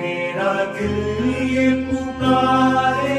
मेरा दिल ये पुकारे।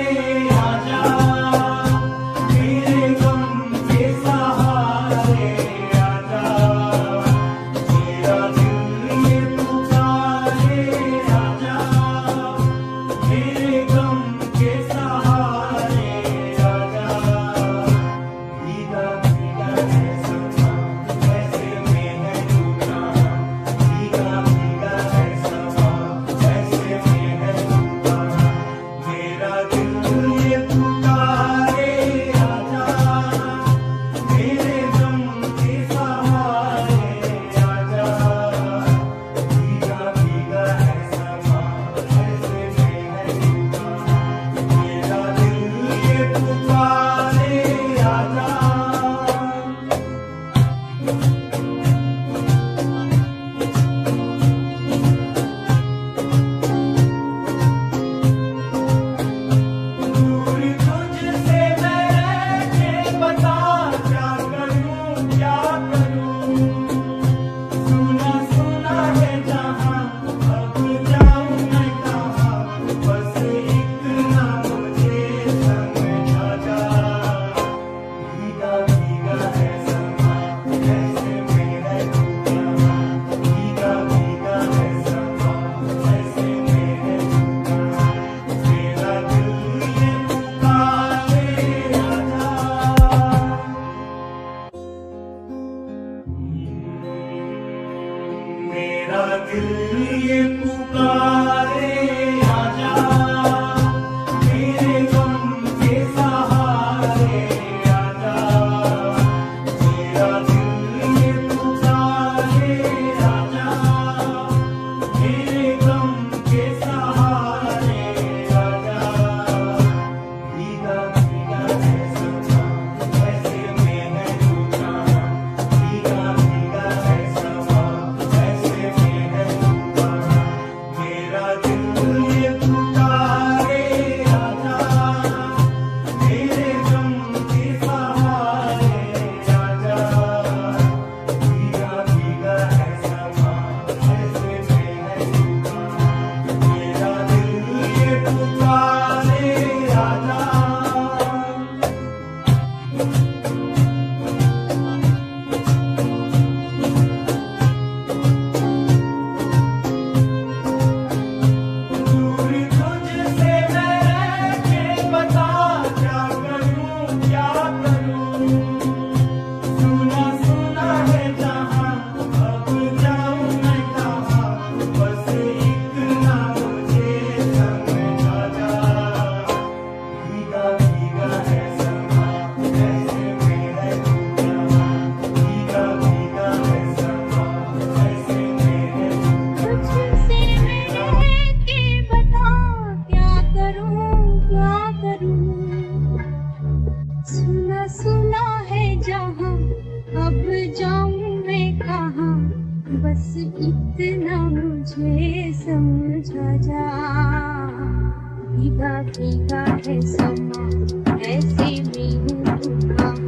दिल ये पुकार बस इतना मुझे समझा जा। बाकी का है समा ऐसे में हूँ